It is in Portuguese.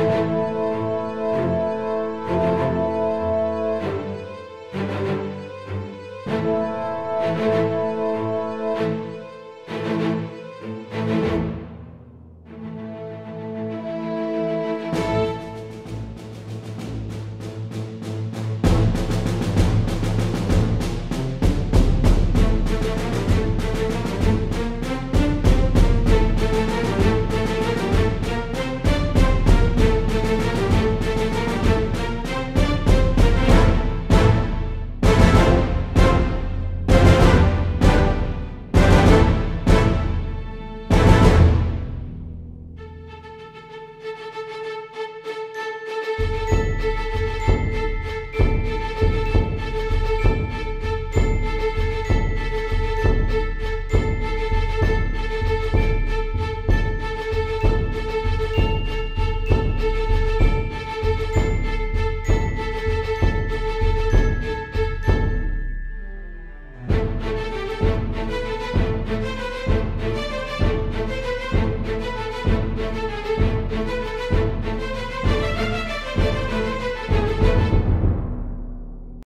Música